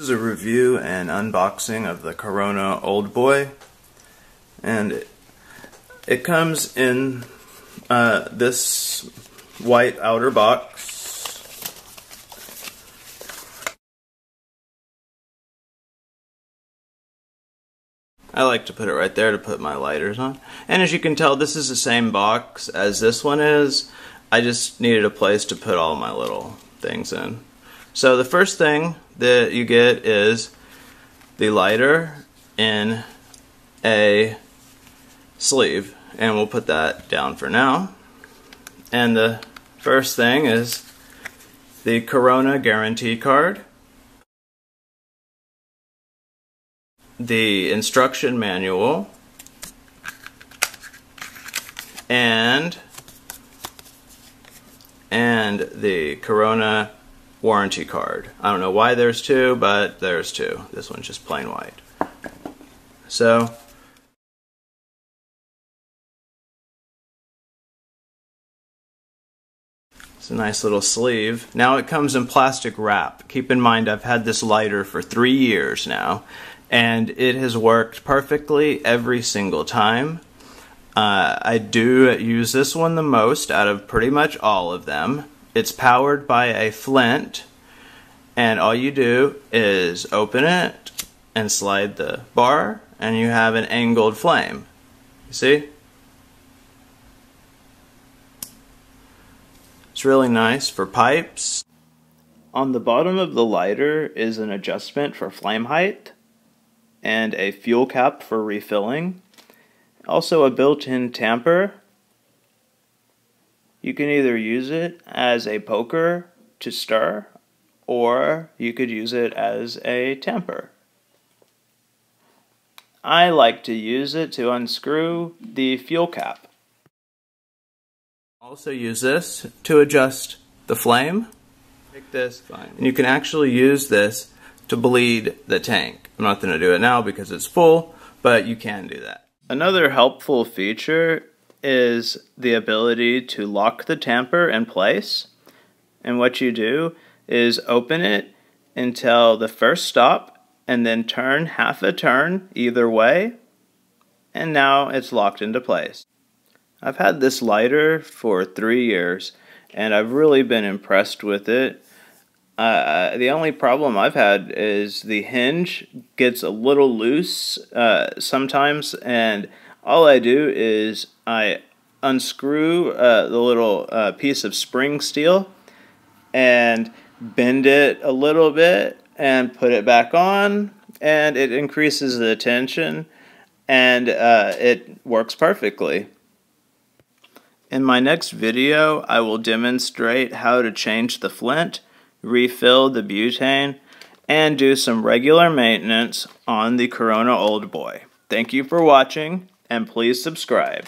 This is a review and unboxing of the Corona Old Boy. And it, it comes in uh, this white outer box. I like to put it right there to put my lighters on. And as you can tell, this is the same box as this one is. I just needed a place to put all my little things in. So the first thing that you get is the lighter in a sleeve and we'll put that down for now. And the first thing is the Corona guarantee card. The instruction manual. And and the Corona warranty card. I don't know why there's two, but there's two. This one's just plain white. So, it's a nice little sleeve. Now it comes in plastic wrap. Keep in mind I've had this lighter for three years now, and it has worked perfectly every single time. Uh, I do use this one the most out of pretty much all of them. It's powered by a flint and all you do is open it and slide the bar and you have an angled flame. You see? It's really nice for pipes. On the bottom of the lighter is an adjustment for flame height and a fuel cap for refilling. Also a built-in tamper. You can either use it as a poker to stir or you could use it as a tamper. I like to use it to unscrew the fuel cap. Also use this to adjust the flame. Take this, Fine. and you can actually use this to bleed the tank. I'm not going to do it now because it's full, but you can do that. Another helpful feature is the ability to lock the tamper in place. And what you do is open it until the first stop and then turn half a turn either way and now it's locked into place. I've had this lighter for three years and I've really been impressed with it. Uh, the only problem I've had is the hinge gets a little loose uh, sometimes and all I do is I unscrew uh, the little uh, piece of spring steel and bend it a little bit and put it back on and it increases the tension and uh, it works perfectly. In my next video, I will demonstrate how to change the flint, refill the butane, and do some regular maintenance on the Corona Old Boy. Thank you for watching, and please subscribe.